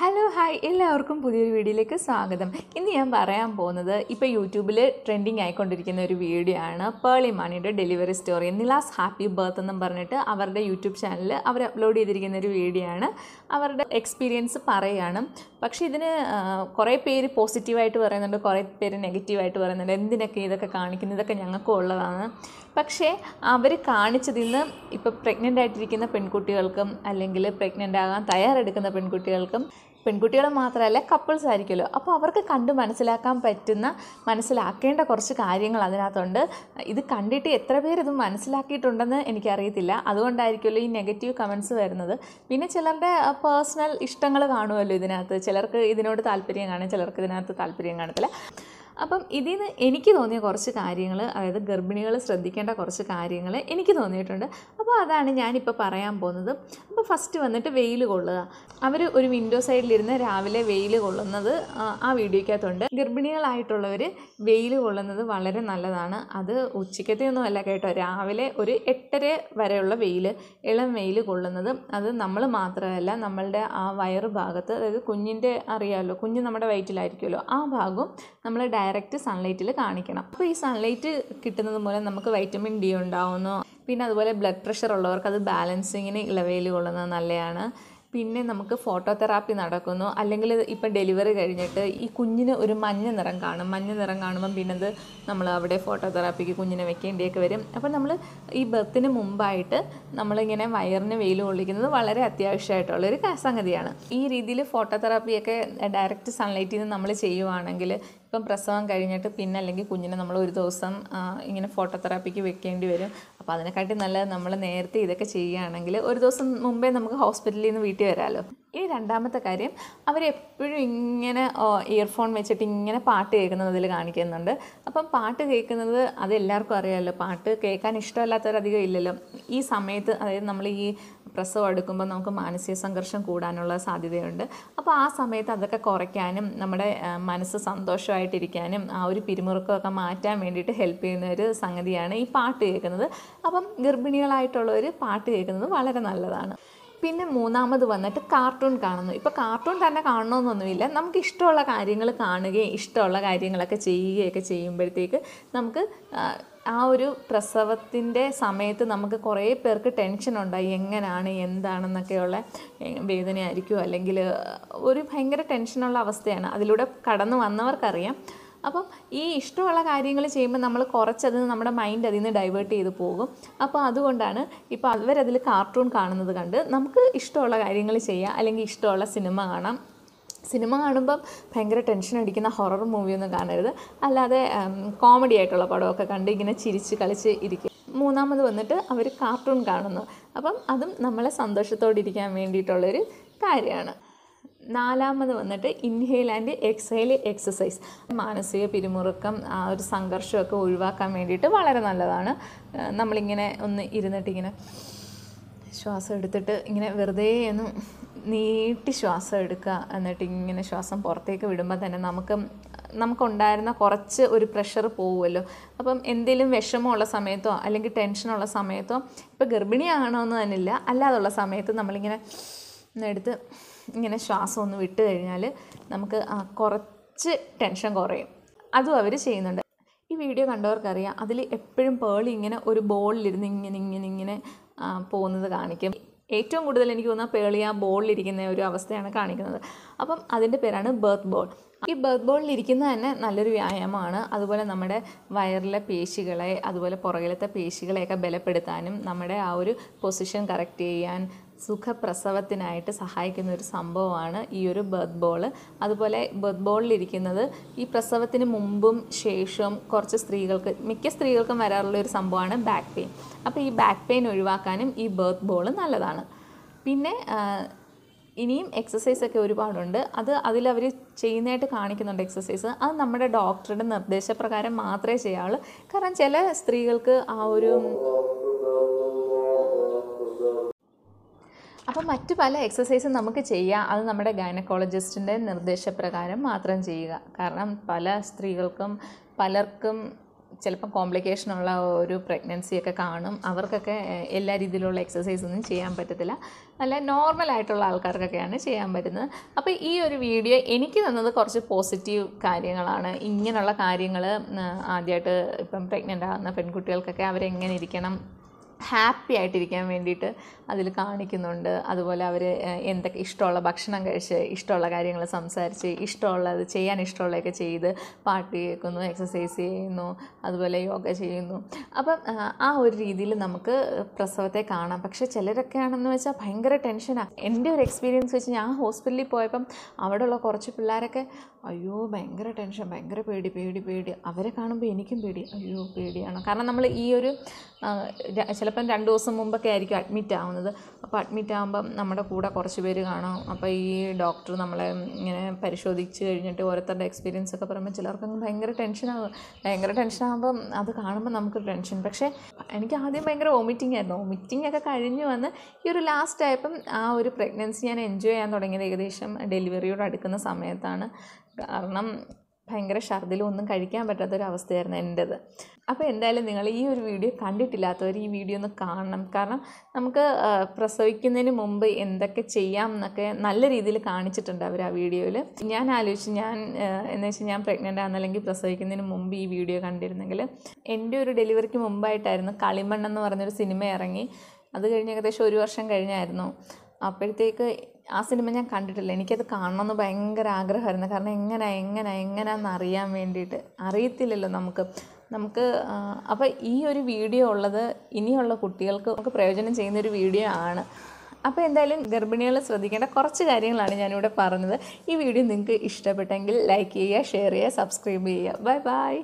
Hello hi എല്ലാവർക്കും പുതിയൊരു വീഡിയോയിലേക്ക് സ്വാഗതം. ഇന്ന് ഞാൻ പറയാൻ പോകുന്നത് ഇപ്പോൾ യൂട്യൂബിൽ ട്രെൻഡിങ് ആയിക്കൊണ്ടിരിക്കുന്ന ഒരു വീഡിയോ ആണ് പേളി മാണിയുടെ delivery story Nila's happy birth എന്നും പറഞ്ഞിട്ട് അവരുടെ യൂട്യൂബ് ചാനലിൽ അവർ അപ്ലോഡ് ചെയ്തിരിക്കുന്ന ഒരു വീഡിയോ ആണ്. അവരുടെ എക്സ്പീരിയൻസ് പറയുകയാണ് പക്ഷേ ഇതിന് കുറേ പേര് പോസിറ്റീവായിട്ട് പറയുന്നുണ്ട് കുറേ പേര് നെഗറ്റീവായിട്ട് പറയുന്നുണ്ട്. എന്തിനൊക്കെ ഇതൊക്കെ കാണിക്കുന്നത് ഇതൊക്കെ ഞങ്ങൾക്കും ഉള്ളതാണ്. പക്ഷേ അവർ കാണിച്ചതിൽ നിന്ന് ഇപ്പോൾ പ്രഗ്നന്റ് ആയിട്ടിരിക്കുന്ന പെൺകുട്ടികൾക്കും അല്ലെങ്കിൽ പ്രഗ്നന്റ് ആകാൻ തയ്യാറെടുക്കുന്ന പെൺകുട്ടികൾക്കും പെൺകുട്ടികൾ മാത്രമല്ല കപ്പിൾസ് ആയിരിക്കുമല്ലോ. അപ്പോൾ അവർക്ക് കണ്ട് മനസ്സിലാക്കാൻ പറ്റുന്ന മനസ്സിലാക്കേണ്ട കുറച്ച് കാര്യങ്ങൾ അതിനകത്തുണ്ട്. ഇത് കണ്ടിട്ട് എത്ര പേര് ഇത് മനസ്സിലാക്കിയിട്ടുണ്ടെന്ന് എനിക്കറിയത്തില്ല. അതുകൊണ്ടായിരിക്കുമല്ലോ ഈ നെഗറ്റീവ് കമൻസ് വരുന്നത്. പിന്നെ ചിലരുടെ പേഴ്സണൽ ഇഷ്ടങ്ങൾ കാണുമല്ലോ ഇതിനകത്ത്. ചിലർക്ക് ഇതിനോട് താല്പര്യം കാണും ചിലർക്ക് ഇതിനകത്ത് താല്പര്യം കാണത്തില്ല. അപ്പം ഇതിൽ നിന്ന് എനിക്ക് തോന്നിയ കുറച്ച് കാര്യങ്ങൾ അതായത് ഗർഭിണികൾ ശ്രദ്ധിക്കേണ്ട കുറച്ച് കാര്യങ്ങൾ എനിക്ക് തോന്നിയിട്ടുണ്ട്. അപ്പോൾ അതാണ് ഞാനിപ്പോൾ പറയാൻ പോകുന്നത്. അപ്പോൾ ഫസ്റ്റ് വന്നിട്ട് വെയിൽ കൊള്ളുക. അവർ ഒരു വിൻഡോ സൈഡിലിരുന്ന് രാവിലെ വെയിൽ കൊള്ളുന്നത് ആ, വീഡിയോയ്ക്കകത്തുണ്ട്. ഗർഭിണികളായിട്ടുള്ളവർ വെയിൽ കൊള്ളുന്നത് വളരെ നല്ലതാണ്. അത് ഉച്ചയ്ക്കത്തെ ഒന്നുമല്ല കേട്ടോ. രാവിലെ ഒരു എട്ടര വരെയുള്ള വെയിൽ ഇളം വെയിൽ കൊള്ളുന്നത്. അത് നമ്മൾ മാത്രമല്ല നമ്മളുടെ ആ വയറ് ഭാഗത്ത് അതായത് കുഞ്ഞിന്റെ അറിയാമല്ലോ കുഞ്ഞ് നമ്മുടെ വയറ്റിലായിരിക്കുമല്ലോ ആ ഭാഗവും നമ്മൾ ഡയറക്റ്റ് സൺലൈറ്റിൽ കാണിക്കണം. അപ്പോൾ ഈ സൺലൈറ്റ് കിട്ടുന്നത് മൂലം നമുക്ക് വൈറ്റമിൻ ഡി ഉണ്ടാവുന്നു. പിന്നെ അതുപോലെ ബ്ലഡ് പ്രഷർ ഉള്ളവർക്ക് അത് ബാലൻസിങ്ങിന് ഇളവയിൽ കൊള്ളുന്നത് നല്ലതാണ് പിന്നെ നമുക്ക് ഫോട്ടോതെറാപ്പി നടക്കുന്നു. അല്ലെങ്കിൽ ഇപ്പം ഡെലിവറി കഴിഞ്ഞിട്ട് ഈ കുഞ്ഞിന് ഒരു മഞ്ഞ നിറം കാണും. മഞ്ഞ നിറം കാണുമ്പം പിന്നെ അത് നമ്മൾ അവിടെ ഫോട്ടോതെറാപ്പിക്ക് കുഞ്ഞിനെ വെക്കേണ്ടിയൊക്കെ വരും. അപ്പം നമ്മൾ ഈ ബർത്തിന് മുമ്പായിട്ട് നമ്മളിങ്ങനെ വയറിന് വെയിൽ കൊള്ളിക്കുന്നത് വളരെ അത്യാവശ്യമായിട്ടുള്ളൊരു സംഗതിയാണ്. ഈ രീതിയിൽ ഫോട്ടോതെറാപ്പിയൊക്കെ ഡയറക്റ്റ് സൺലൈറ്റിൽ നിന്ന് നമ്മൾ ചെയ്യുവാണെങ്കിൽ ഇപ്പം പ്രസവം കഴിഞ്ഞിട്ട് പിന്നെ അല്ലെങ്കിൽ കുഞ്ഞിനെ നമ്മൾ ഒരു ദിവസം ഇങ്ങനെ ഫോട്ടോ തെറാപ്പിക്ക് വെക്കേണ്ടി വരും. അപ്പോൾ അതിനെക്കാട്ടി നല്ലത് നമ്മൾ നേരത്തെ ഇതൊക്കെ ചെയ്യുകയാണെങ്കിൽ ഒരു ദിവസം മുമ്പേ നമുക്ക് ഹോസ്പിറ്റലിൽ നിന്ന് വീട്ടിൽ വരാമല്ലോ. ഈ രണ്ടാമത്തെ കാര്യം അവർ എപ്പോഴും ഇങ്ങനെ ഇയർഫോൺ വെച്ചിട്ട് ഇങ്ങനെ പാട്ട് കേൾക്കുന്നത് അതിൽ കാണിക്കുന്നുണ്ട്. അപ്പം പാട്ട് കേൾക്കുന്നത് അത് എല്ലാവർക്കും അറിയാമല്ലോ. പാട്ട് കേൾക്കാൻ ഇഷ്ടമല്ലാത്തവരധികം ഇല്ലല്ലോ. ഈ സമയത്ത് അതായത് നമ്മൾ ഈ പ്രസവം എടുക്കുമ്പോൾ നമുക്ക് മാനസിക സംഘർഷം കൂടാനുള്ള സാധ്യതയുണ്ട്. അപ്പോൾ ആ സമയത്ത് അതൊക്കെ കുറയ്ക്കാനും നമ്മുടെ മനസ്സ് സന്തോഷമായിട്ടിരിക്കാനും ആ ഒരു പിരിമുറുക്കമൊക്കെ മാറ്റാൻ വേണ്ടിയിട്ട് ഹെൽപ്പ് ചെയ്യുന്ന ഒരു സംഗതിയാണ് ഈ പാട്ട് കേൾക്കുന്നത്. അപ്പം ഗർഭിണികളായിട്ടുള്ളവർ പാട്ട് കേൾക്കുന്നത് വളരെ നല്ലതാണ്. പിന്നെ മൂന്നാമത് വന്നിട്ട് കാർട്ടൂൺ കാണുന്നു. ഇപ്പോൾ കാർട്ടൂൺ തന്നെ കാണണമെന്നൊന്നുമില്ല. നമുക്ക് ഇഷ്ടമുള്ള കാര്യങ്ങൾ കാണുകയും ഇഷ്ടമുള്ള കാര്യങ്ങളൊക്കെ ചെയ്യുകയൊക്കെ ചെയ്യുമ്പോഴത്തേക്ക് നമുക്ക് ആ, ഒരു പ്രസവത്തിന്റെ സമയത്ത് നമുക്ക് കുറേ പേർക്ക് ടെൻഷൻ ഉണ്ടായി. എങ്ങനെയാണ് എന്താണെന്നൊക്കെയുള്ള വേദനയായിരിക്കും അല്ലെങ്കിൽ ഒരു ഭയങ്കര ടെൻഷനുള്ള അവസ്ഥയാണ്. അതിലൂടെ കടന്നു വന്നവർക്കറിയാം. അപ്പം ഈ ഇഷ്ടമുള്ള കാര്യങ്ങൾ ചെയ്യുമ്പോൾ നമ്മൾ കുറച്ചത് നമ്മുടെ മൈൻഡ് അതിൽ നിന്ന് ഡൈവേർട്ട് ചെയ്ത് പോകും. അപ്പോൾ അതുകൊണ്ടാണ് ഇപ്പോൾ അവരതിൽ കാർട്ടൂൺ കാണുന്നത് കണ്ട് നമുക്ക് ഇഷ്ടമുള്ള കാര്യങ്ങൾ ചെയ്യാം അല്ലെങ്കിൽ ഇഷ്ടമുള്ള സിനിമ കാണാം. സിനിമ കാണുമ്പം ഭയങ്കര ടെൻഷൻ അടിക്കുന്ന ഹൊറർ മൂവിയൊന്നും കാണരുത്. അല്ലാതെ കോമഡി ആയിട്ടുള്ള പടമൊക്കെ കണ്ട് ഇങ്ങനെ ചിരിച്ച് കളിച്ച് ഇരിക്കും. മൂന്നാമത് വന്നിട്ട് അവർ കാർട്ടൂൺ കാണുന്നു. അപ്പം അതും നമ്മളെ സന്തോഷത്തോടെ ഇരിക്കാൻ വേണ്ടിയിട്ടുള്ളൊരു കാര്യമാണ്. നാലാമത് വന്നിട്ട് ഇൻഹെയിൽ ആൻഡ് എക്സൈൽ എക്സസൈസ് മാനസിക പിരിമുറുക്കം ആ ഒരു സംഘർഷമൊക്കെ ഒഴിവാക്കാൻ വേണ്ടിയിട്ട് വളരെ നല്ലതാണ്. നമ്മളിങ്ങനെ ഒന്ന് ഇരുന്നിട്ട് ഇങ്ങനെ ശ്വാസം എടുത്തിട്ട് ഇങ്ങനെ വെറുതെ ഒന്ന് നീട്ടി ശ്വാസം എടുക്കുക. എന്നിട്ട് ഇങ്ങനെ ശ്വാസം പുറത്തേക്ക് വിടുമ്പോൾ തന്നെ നമുക്ക് നമുക്കുണ്ടായിരുന്ന കുറച്ച് ഒരു പ്രഷർ പോകുമല്ലോ അപ്പം എന്തെങ്കിലും വിഷമമുള്ള സമയത്തോ അല്ലെങ്കിൽ ടെൻഷനുള്ള സമയത്തോ ഇപ്പോൾ ഗർഭിണിയാകണമെന്ന് തന്നെ ഇല്ല അല്ലാതുള്ള സമയത്ത് നമ്മളിങ്ങനെ എടുത്ത് ഇങ്ങനെ ശ്വാസം ഒന്ന് വിട്ട് കഴിഞ്ഞാൽ നമുക്ക് കുറച്ച് ടെൻഷൻ കുറയും. അതും അവർ ചെയ്യുന്നുണ്ട്. ഈ വീഡിയോ കണ്ടവർക്കറിയാം. അതിൽ എപ്പോഴും പേളി ഇങ്ങനെ ഒരു ബോളിലിരുന്ന് ഇങ്ങനെ ഇങ്ങനെ ഇങ്ങനെ പോകുന്നത് കാണിക്കും. ഏറ്റവും കൂടുതൽ എനിക്ക് തോന്നുന്ന പേളി ആ ബോളിലിരിക്കുന്ന ഒരു അവസ്ഥയാണ് കാണിക്കുന്നത്. അപ്പം അതിന്റെ പേരാണ് ബർത്ത് ബോൾ. ഈ ബർത്ത് ബോളിൽ ഇരിക്കുന്നത് തന്നെ നല്ലൊരു വ്യായാമമാണ്. അതുപോലെ നമ്മുടെ വയറിലെ പേശികളെ അതുപോലെ പുറകിലത്തെ പേശികളെയൊക്കെ ബലപ്പെടുത്താനും നമ്മുടെ ആ ഒരു പൊസിഷൻ കറക്റ്റ് ചെയ്യാൻ സുഖപ്രസവത്തിനായിട്ട് സഹായിക്കുന്ന ഒരു സംഭവമാണ് ഈ ഒരു ബർത്ത് ബോൾ അതുപോലെ ബർത്ത് ബോളിലിരിക്കുന്നത് ഈ പ്രസവത്തിന് മുമ്പും ശേഷവും കുറച്ച് സ്ത്രീകൾക്ക് മിക്ക സ്ത്രീകൾക്കും വരാറുള്ള ഒരു സംഭവമാണ് ബാക്ക് പെയിൻ അപ്പോൾ ഈ ബാക്ക് പെയിൻ ഒഴിവാക്കാനും ഈ ബർത്ത് ബോൾ നല്ലതാണ്. പിന്നെ ഇനിയും എക്സസൈസ് ഒക്കെ ഒരുപാടുണ്ട്. അത് അതിലവർ ചെയ്യുന്നതായിട്ട് കാണിക്കുന്നുണ്ട് എക്സസൈസ് അത് നമ്മുടെ ഡോക്ടറുടെ നിർദ്ദേശപ്രകാരം മാത്രമേ ചെയ്യാവുള്ളൂ. കാരണം ചില സ്ത്രീകൾക്ക് ആ ഒരു അപ്പോൾ മറ്റു പല എക്സസൈസും നമുക്ക് ചെയ്യാം. അത് നമ്മുടെ ഗൈനക്കോളജിസ്റ്റിന്റെ നിർദ്ദേശപ്രകാരം മാത്രം ചെയ്യുക. കാരണം പല സ്ത്രീകൾക്കും പലർക്കും ചിലപ്പോൾ കോംപ്ലിക്കേഷൻ ഉള്ള ഒരു പ്രഗ്നൻസിയൊക്കെ കാണും. അവർക്കൊക്കെ എല്ലാ രീതിയിലുള്ള എക്സസൈസ് ഒന്നും ചെയ്യാൻ പറ്റത്തില്ല. നല്ല നോർമൽ ആയിട്ടുള്ള ആൾക്കാർക്കൊക്കെയാണ് ചെയ്യാൻ പറ്റുന്നത്. അപ്പോൾ ഈ ഒരു വീഡിയോ എനിക്ക് തന്നത് കുറച്ച് പോസിറ്റീവ് കാര്യങ്ങളാണ്. ഇങ്ങനെയുള്ള കാര്യങ്ങൾ ആദ്യമായിട്ട് ഇപ്പം പ്രഗ്നന്റ് ആകുന്ന പെൺകുട്ടികൾക്കൊക്കെ അവരെങ്ങനെ ഇരിക്കണം? ഹാപ്പി ആയിട്ടിരിക്കാൻ വേണ്ടിയിട്ട് അതിൽ കാണിക്കുന്നുണ്ട്. അതുപോലെ അവർ എന്തൊക്കെ ഇഷ്ടമുള്ള ഭക്ഷണം കഴിച്ച് ഇഷ്ടമുള്ള കാര്യങ്ങൾ സംസാരിച്ച് ഇഷ്ടമുള്ളത് ചെയ്യാൻ ഇഷ്ടമുള്ളതൊക്കെ ചെയ്ത് പാട്ട് കേൾക്കുന്നു എക്സസൈസ് ചെയ്യുന്നു അതുപോലെ യോഗ ചെയ്യുന്നു. അപ്പം ആ, ഒരു രീതിയിൽ നമുക്ക് പ്രസവത്തെ കാണാം. പക്ഷെ ചിലരൊക്കെ ആണെന്ന് വെച്ചാൽ ഭയങ്കര ടെൻഷനാണ് എന്റെ ഒരു എക്സ്പീരിയൻസ് വെച്ച് ഞാൻ ഹോസ്പിറ്റലിൽ പോയപ്പം അവിടെയുള്ള കുറച്ച് പിള്ളേരൊക്കെ അയ്യോ ഭയങ്കര ടെൻഷൻ ഭയങ്കര പേടി പേടി പേടി. അവരെ കാണുമ്പോൾ എനിക്കും പേടി അയ്യോ പേടിയാണ്? കാരണം നമ്മൾ ഈ ഒരു ര- ചിലപ്പം രണ്ട് ദിവസം മുമ്പൊക്കെ ആയിരിക്കും അഡ്മിറ്റ് ആവുന്നത്. അപ്പോൾ അഡ്മിറ്റ് ആകുമ്പം നമ്മുടെ കൂടെ കുറച്ച് പേര് കാണും. അപ്പോൾ ഈ ഡോക്ടർ നമ്മളെ ഇങ്ങനെ പരിശോധിച്ച് കഴിഞ്ഞിട്ട് ഓരോരുത്തരുടെ എക്സ്പീരിയൻസ് ഒക്കെ പറയുമ്പോൾ ചിലർക്കങ്ങ് ഭയങ്കര ടെൻഷനാകും ഭയങ്കര ടെൻഷനാകുമ്പം അത് കാണുമ്പോൾ നമുക്ക് ടെൻഷൻ പക്ഷേ എനിക്ക് ആദ്യം ഭയങ്കര വോമിറ്റിംഗ് ആയിരുന്നു. വോമിറ്റിംഗ് ഒക്കെ കഴിഞ്ഞ് വന്ന് ഈ ഒരു ലാസ്റ്റ് ആയപ്പം ആ ഒരു പ്രഗ്നൻസി ഞാൻ എൻജോയ് ചെയ്യാൻ തുടങ്ങിയത് ഏകദേശം ഡെലിവറിയോട് അടുക്കുന്ന സമയത്താണ്. കാരണം ഭയങ്കര ഛർദിലും ഒന്നും കഴിക്കാൻ പറ്റാത്തൊരവസ്ഥയായിരുന്നു എന്റേത്. അപ്പോൾ എന്തായാലും നിങ്ങൾ ഈ ഒരു വീഡിയോ കണ്ടിട്ടില്ലാത്തവർ ഈ വീഡിയോ ഒന്ന് കാണണം. കാരണം നമുക്ക് പ്രസവിക്കുന്നതിന് മുമ്പ് എന്തൊക്കെ ചെയ്യാം എന്നൊക്കെ നല്ല രീതിയിൽ കാണിച്ചിട്ടുണ്ട് അവർ ആ വീഡിയോയിൽ. ഞാൻ ആലോചിച്ച് ഞാൻ എന്ന് വെച്ചാൽ ഞാൻ പ്രഗ്നന്റ് ആണെന്നല്ലെങ്കിൽ പ്രസവിക്കുന്നതിന് മുമ്പ് ഈ വീഡിയോ കണ്ടിരുന്നെങ്കിൽ എന്റെ ഒരു ഡെലിവറിക്ക് മുമ്പായിട്ടായിരുന്നു കളിമണ്ണെന്ന് പറഞ്ഞൊരു സിനിമ ഇറങ്ങി. അത് കഴിഞ്ഞ് ഏകദേശം ഒരു വർഷം കഴിഞ്ഞായിരുന്നു. അപ്പോഴത്തേക്ക് ആ സിനിമ ഞാൻ കണ്ടിട്ടില്ല. എനിക്കത് കാണണമെന്ന് ഭയങ്കര ആഗ്രഹമായിരുന്നു. കാരണം എങ്ങനെ എങ്ങനെ എങ്ങനെയാണെന്ന് അറിയാൻ വേണ്ടിയിട്ട്. അറിയത്തില്ലല്ലോ നമുക്ക്. നമുക്ക് അപ്പോൾ ഈ ഒരു വീഡിയോ ഉള്ളത് ഇനിയുള്ള കുട്ടികൾക്ക് നമുക്ക് പ്രയോജനം ചെയ്യുന്ന ഒരു വീഡിയോ ആണ്. അപ്പോൾ എന്തായാലും ഗർഭിണികൾ ശ്രദ്ധിക്കേണ്ട കുറച്ച് കാര്യങ്ങളാണ് ഞാനിവിടെ പറഞ്ഞത്. ഈ വീഡിയോ നിങ്ങൾക്ക് ഇഷ്ടപ്പെട്ടെങ്കിൽ ലൈക്ക് ചെയ്യുക ഷെയർ ചെയ്യുക സബ്സ്ക്രൈബ് ചെയ്യുക. Bye bye.